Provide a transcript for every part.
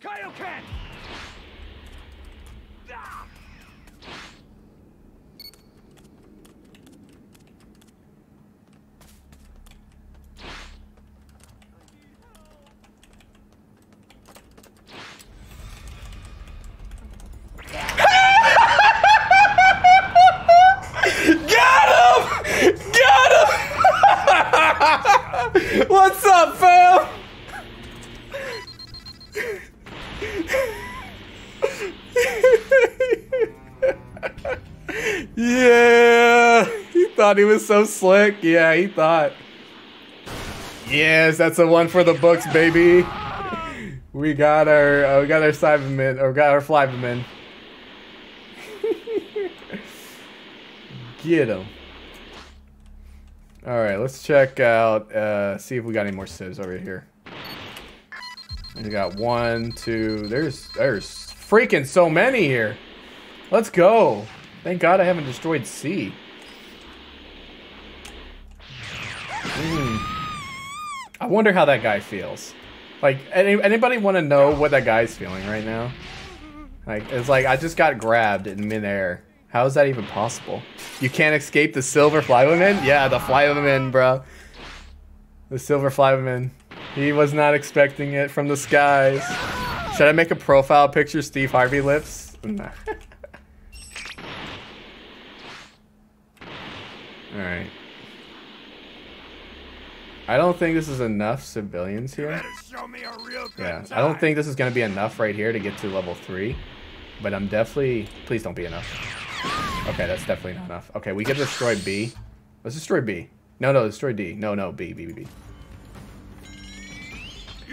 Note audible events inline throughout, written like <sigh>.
Kaioken! Got thought he was so slick. Yeah, he thought. Yes, that's a one for the books, baby. We got our, uh, we got our Cyberman, or got our Flybamen. Get him. All right, let's check out, uh, see if we got any more civs over here. We got one, two, there's, there's freaking so many here. Let's go. Thank God I haven't destroyed C. I wonder how that guy feels. Like, any, anybody want to know what that guy's feeling right now? Like, it's like I just got grabbed in midair. How is that even possible? You can't escape the silver flywoman? Yeah, the flywoman, bro. The silver flywoman. He was not expecting it from the skies. Should I make a profile picture Steve Harvey lips? Nah. <laughs> Alright. I don't think this is enough civilians here. Show me a real good Yeah, I don't think this is going to be enough right here to get to level 3. But I'm definitely... Please don't be enough. Okay, that's definitely not enough. Okay, we can destroy B. Let's destroy B. No, no, destroy D. No, no, B, B, B, B.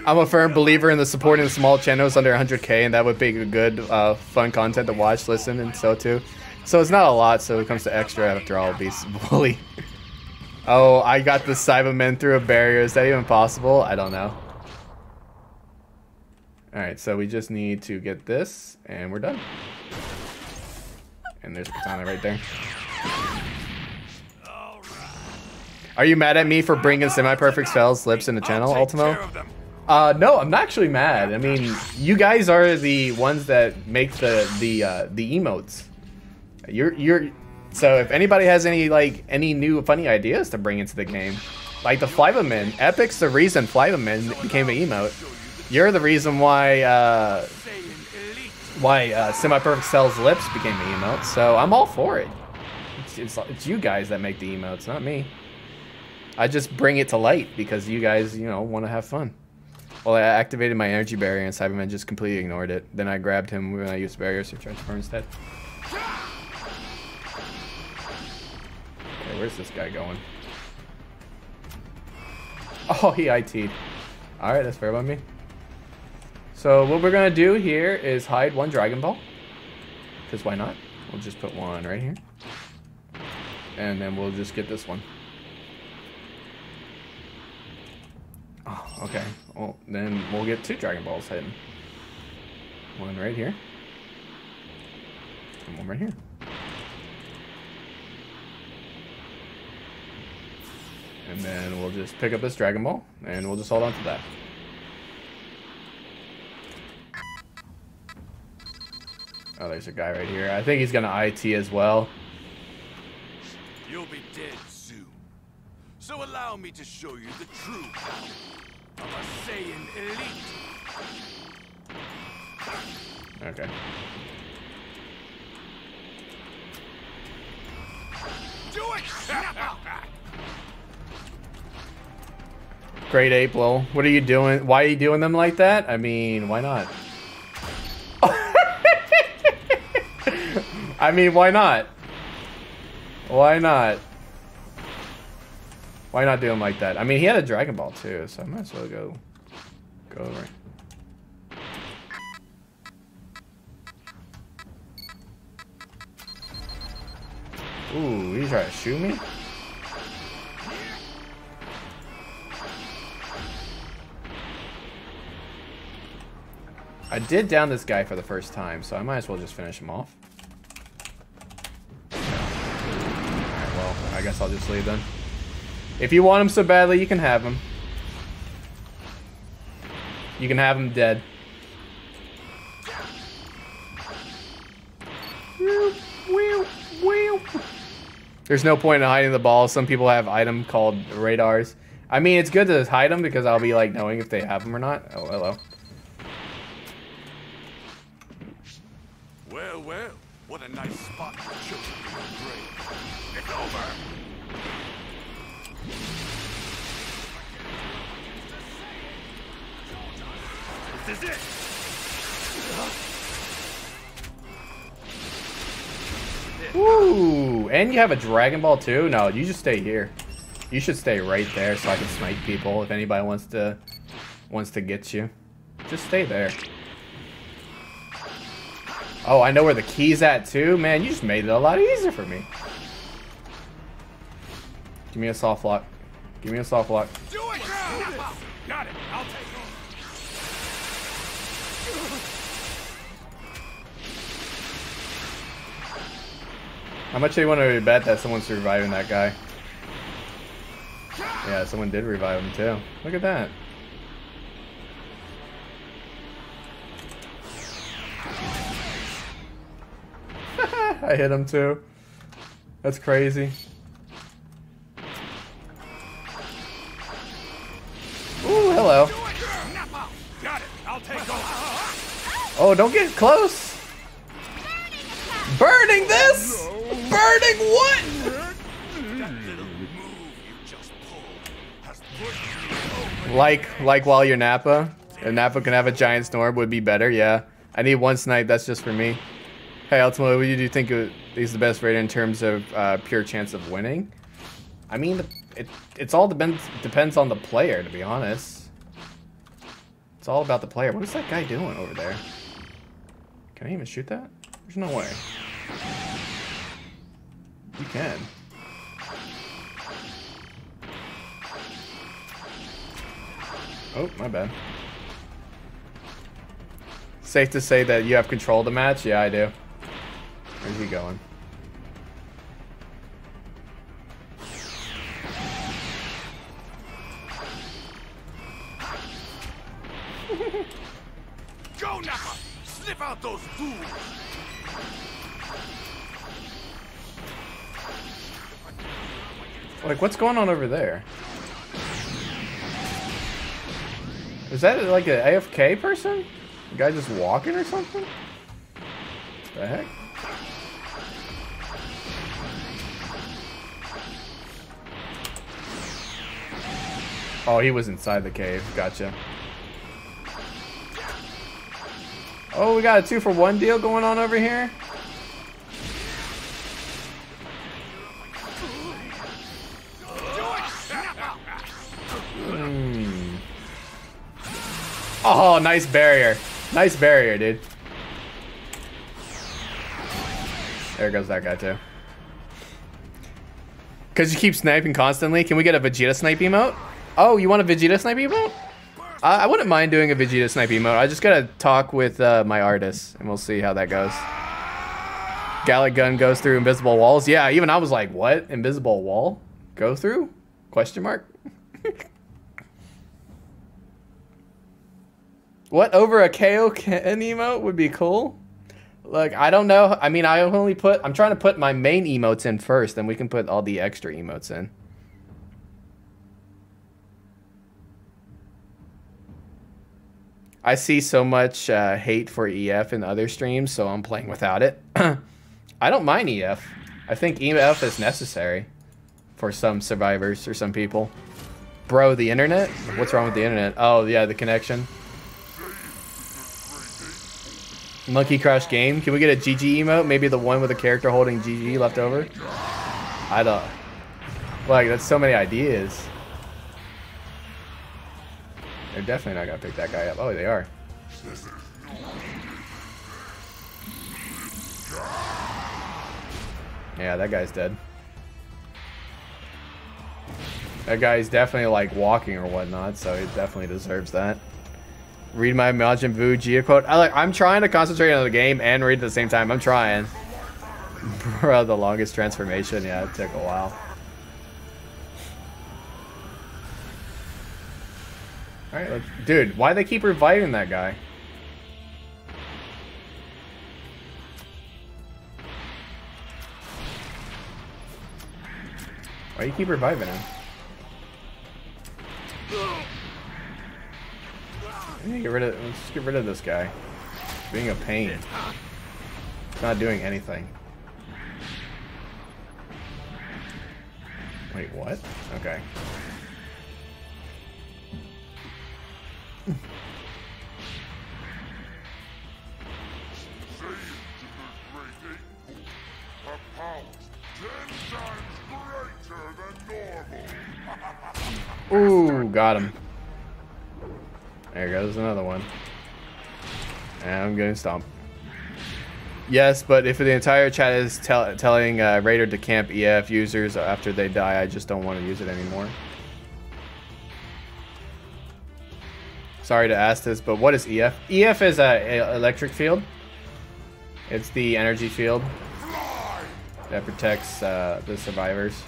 I'm a firm believer in the supporting small channels under 100k, and that would be a good, uh, fun content to watch, listen, and so too. So it's not a lot, so it comes to extra after all, be bully. <laughs> oh, I got the Cybermen through a barrier. Is that even possible? I don't know. Alright, so we just need to get this, and we're done. And there's a katana right there. Are you mad at me for bringing semi-perfect Cell's lips in the channel, Ultimo? Uh, no, I'm not actually mad. I mean, you guys are the ones that make the the uh, the emotes. You're you're. So if anybody has any like any new funny ideas to bring into the game, like the Flybamen, Epic's the reason Flybamen became an emote. You're the reason why uh, why uh, semi-perfect cells lips became an emote. So I'm all for it. It's, it's it's you guys that make the emotes, not me. I just bring it to light because you guys, you know, want to have fun. Well, I activated my energy barrier and Cyberman just completely ignored it. Then I grabbed him when I used barriers to transform instead. Where's this guy going? <laughs> Oh, he IT'd. Alright, that's fair by me. So what we're going to do here is hide one Dragon Ball. Because why not? We'll just put one right here. And then we'll just get this one. Oh, okay. Well, then we'll get two Dragon Balls hidden. One right here. And one right here. And then we'll just pick up this Dragon Ball, and we'll just hold on to that. Oh, there's a guy right here. I think he's gonna IT as well. You'll be dead soon. So allow me to show you the true power of a Saiyan elite. Okay. Do it! <laughs> Great ape. What are you doing? Why are you doing them like that? I mean, why not? <laughs> I mean, why not? Why not? Why not do him like that? I mean, he had a Dragon Ball too, so I might as well go, go over. Ooh, he tried to shoot me? I did down this guy for the first time, so I might as well just finish him off. Alright, well, I guess I'll just leave then. If you want him so badly, you can have him. You can have him dead. There's no point in hiding the balls. Some people have item called radars. I mean, it's good to hide them because I'll be like knowing if they have them or not. Oh, hello. A nice spot for children to grave. It's over. This is it. Ooh, and you have a Dragon Ball too? No, you just stay here. You should stay right there so I can snipe people if anybody wants to wants to get you. Just stay there. Oh, I know where the key's at too? Man, you just made it a lot easier for me. Give me a soft lock. Give me a soft lock. Do it! Got it. I'll take it. How much do you want to bet that someone's reviving that guy? Yeah, someone did revive him too. Look at that. I hit him too. That's crazy. Ooh, hello. Oh, don't get close. Burning this? Burning what? Like, like while you're Nappa, and Nappa can have a giant storm would be better. Yeah, I need one snipe. That's just for me. Hey, ultimately, what do you think is the best rate in terms of uh, pure chance of winning? I mean, it it's all depends depends on the player, to be honest. It's all about the player. What is that guy doing over there? Can I even shoot that? There's no way. You can. Oh, my bad. Safe to say that you have control of the match? Yeah, I do. Where's he going? <laughs> Go, Nappa! Sniff out those fools! Like, what's going on over there? Is that like an AFK person? A guy just walking or something? The heck? Oh, he was inside the cave. Gotcha. Oh, we got a two for one deal going on over here. Hmm. Oh, nice barrier. Nice barrier, dude. There goes that guy, too. Because you keep sniping constantly. Can we get a Vegeta snipe emote? Oh, you want a Vegeta snipe emote? I, I wouldn't mind doing a Vegeta snipe emote. I just gotta talk with uh, my artist, and we'll see how that goes. Galick Gun goes through invisible walls. Yeah, even I was like, what? Invisible wall? Go through? Question mark? <laughs> what over a KO can emote would be cool? Look, I don't know. I mean, I only put, I'm trying to put my main emotes in first, then we can put all the extra emotes in. I see so much uh, hate for EF in other streams, so I'm playing without it. <clears throat> I don't mind EF. I think EF is necessary for some survivors or some people. Bro, the internet? What's wrong with the internet? Oh, yeah, the connection. Monkey Crush game. Can we get a GG emote? Maybe the one with a character holding GG left over? I don't... Like, that's so many ideas. They're definitely not gonna pick that guy up. Oh, they are. Yeah, that guy's dead. That guy's definitely like walking or whatnot, so he definitely deserves that. Read my Majin Buu Gia quote. I like. I'm trying to concentrate on the game and read at the same time. I'm trying. <laughs> Bro, the longest transformation. Yeah, it took a while. Let's... Dude, why they keep reviving that guy? Why do you keep reviving him? get rid of let's just get rid of this guy. Being a pain. Not doing anything. Wait, what? Okay. Ooh, got him. There goes another one. And I'm getting stomped. Yes, but if the entire chat is tell telling uh, Raider to camp EF users after they die, I just don't want to use it anymore. Sorry to ask this, but what is EF? EF is a, electric field. It's the energy field that protects uh, the survivors.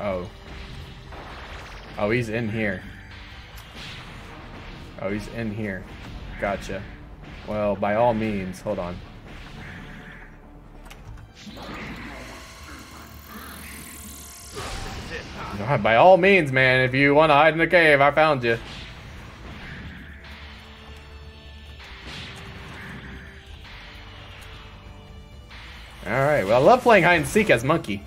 Oh. Oh, he's in here. Oh, he's in here. Gotcha. Well, by all means, hold on. By all means, man, if you want to hide in the cave, I found you. Alright, well, I love playing hide and seek as Monkey.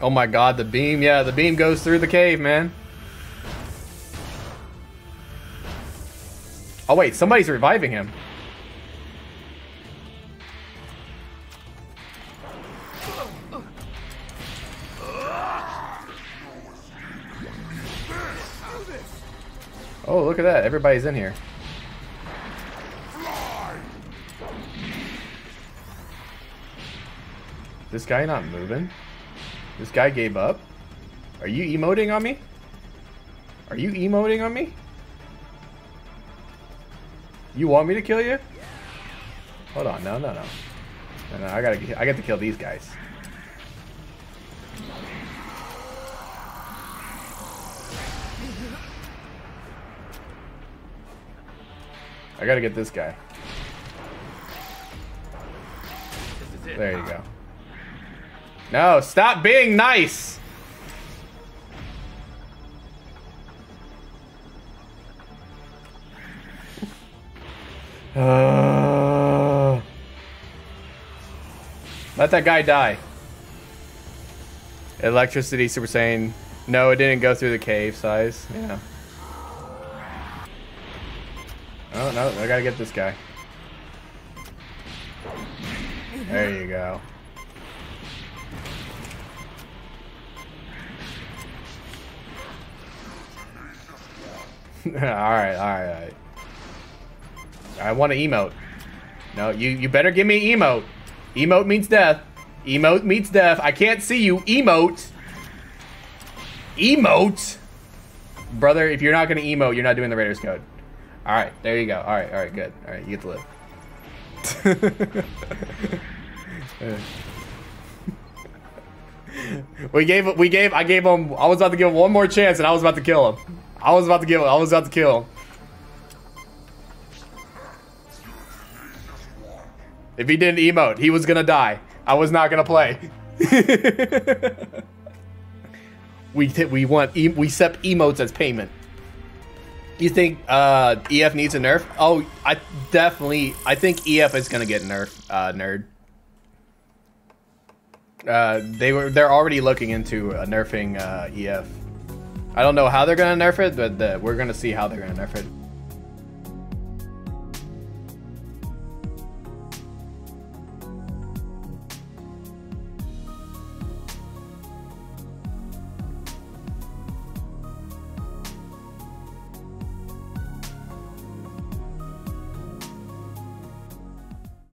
Oh my god, the beam. Yeah, the beam goes through the cave, man. Oh wait, somebody's reviving him. Oh, look at that. Everybody's in here. This guy not moving? This guy gave up? Are you emoting on me? Are you emoting on me? You want me to kill you? Hold on, no, no, no. No, no, I gotta, I got to kill these guys. I gotta get this guy. There you go. No, stop being nice. Uh, let that guy die. Electricity Super Saiyan. No, it didn't go through the cave size. Yeah. Oh, no, I gotta get this guy. There you go. <laughs> alright, alright, alright. I want to emote. No, you, you better give me emote. Emote means death. Emote means death. I can't see you. Emote. Emote? Brother, if you're not going to emote, you're not doing the Raiders code. Alright, there you go. Alright, alright, good. Alright, you get to live. <laughs> we gave we gave I gave him I was about to give him one more chance and I was about to kill him. I was about to kill. I was about to kill. If he didn't emote, he was gonna die. I was not gonna play. <laughs> we we want we accept emotes as payment. You think uh, EF needs a nerf? Oh, I definitely. I think EF is gonna get nerf. Uh, nerd. Uh, they were. They're already looking into uh, nerfing uh, EF. I don't know how they're gonna nerf it, but we're gonna see how they're gonna nerf it.